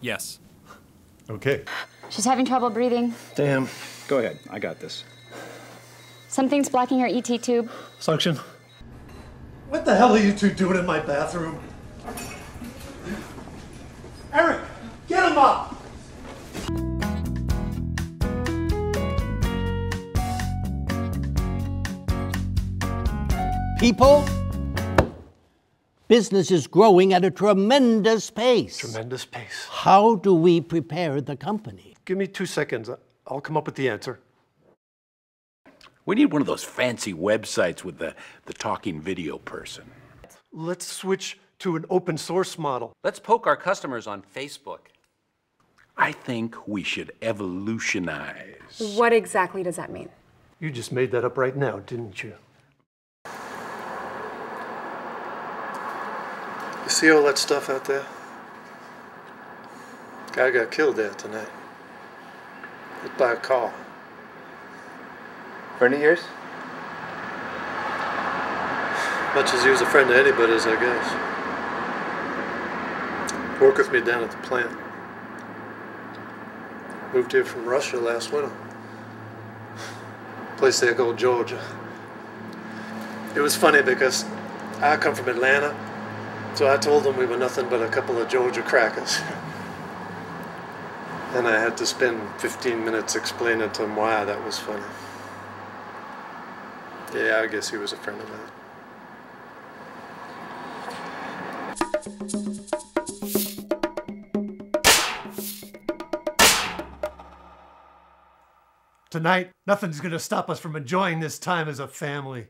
Yes. Okay. She's having trouble breathing. Damn. Go ahead. I got this. Something's blocking her ET tube. Suction. What the hell are you two doing in my bathroom? Eric, get him up! People, business is growing at a tremendous pace. Tremendous pace. How do we prepare the company? Give me two seconds. I'll come up with the answer. We need one of those fancy websites with the, the talking video person. Let's switch to an open source model. Let's poke our customers on Facebook. I think we should evolutionize. What exactly does that mean? You just made that up right now, didn't you? You see all that stuff out there? Guy got killed there tonight. Hit by a car. Friend of yours? Much as he was a friend of anybody's, I guess. Worked with me down at the plant. Moved here from Russia last winter. Place there called Georgia. It was funny because I come from Atlanta, so I told them we were nothing but a couple of Georgia crackers. and I had to spend 15 minutes explaining to him why that was funny. Yeah, I guess he was a friend of mine. Tonight, nothing's going to stop us from enjoying this time as a family.